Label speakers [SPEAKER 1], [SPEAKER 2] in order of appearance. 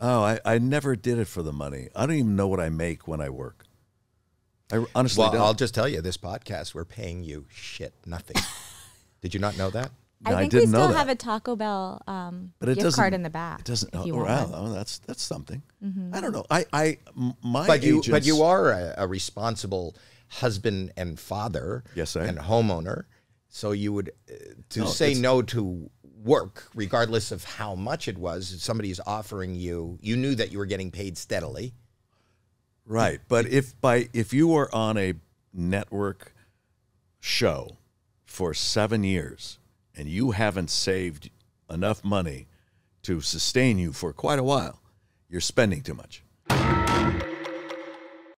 [SPEAKER 1] Oh, I, I never did it for the money. I don't even know what I make when I work. I honestly
[SPEAKER 2] Well,
[SPEAKER 1] don't.
[SPEAKER 2] I'll just tell you, this podcast, we're paying you shit, nothing. Did you not know that?
[SPEAKER 1] No,
[SPEAKER 3] I think
[SPEAKER 1] didn't
[SPEAKER 3] we
[SPEAKER 1] know
[SPEAKER 3] still have a Taco Bell um,
[SPEAKER 1] but it
[SPEAKER 3] gift card in the back.
[SPEAKER 1] It doesn't.
[SPEAKER 3] If
[SPEAKER 1] Oh,
[SPEAKER 3] you
[SPEAKER 1] oh, wow, oh, that's that's something.
[SPEAKER 3] Mm-hmm.
[SPEAKER 1] I don't know. I I m- my
[SPEAKER 2] But you, but you are a, a responsible husband and father,
[SPEAKER 1] Yes, I am.
[SPEAKER 2] and homeowner. So you would uh, to
[SPEAKER 1] No,
[SPEAKER 2] say no to work, regardless of how much it was. If somebody's offering you, you knew that you were getting paid steadily.
[SPEAKER 1] Right. But if by if you were on a network show for 7 years and you haven't saved enough money to sustain you for quite a while, you're spending too much.